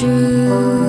true.